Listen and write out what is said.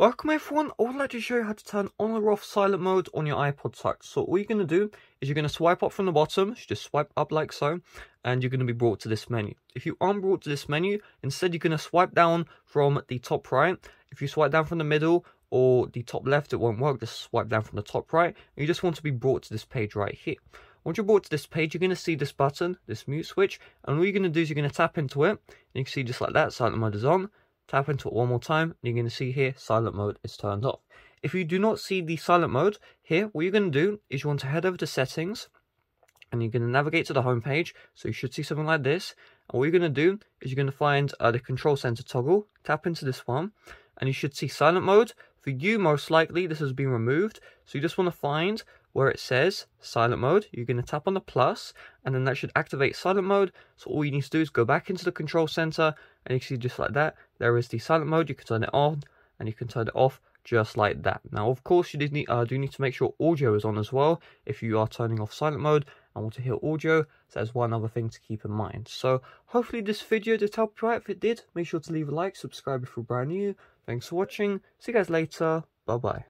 Welcome everyone, I would like to show you how to turn on or off silent mode on your iPod Touch. So all you're going to do is you're going to swipe up from the bottom, just swipe up like so, and you're going to be brought to this menu. If you aren't brought to this menu, instead you're going to swipe down from the top right. If you swipe down from the middle or the top left, it won't work, just swipe down from the top right. And you just want to be brought to this page right here. Once you're brought to this page, you're going to see this button, this mute switch, and all you're going to do is you're going to tap into it. And you can see just like that, silent mode is on Tap into it one more time, and you're going to see here, silent mode is turned off. If you do not see the silent mode here, what you're going to do is you want to head over to settings, and you're going to navigate to the home page. So you should see something like this. And what you're going to do is you're going to find uh, the control center toggle, tap into this one, and you should see silent mode. For you, most likely, this has been removed. So you just want to find where it says silent mode. You're going to tap on the plus, and then that should activate silent mode. So all you need to do is go back into the control center, and you can see just like that, there is the silent mode. You can turn it on, and you can turn it off just like that. Now, of course, you need, uh, do need to make sure audio is on as well if you are turning off silent mode and want to hear audio. So that's one other thing to keep in mind. So hopefully this video did help you out. If it did, make sure to leave a like, subscribe if you're brand new. Thanks for watching. See you guys later. Bye-bye.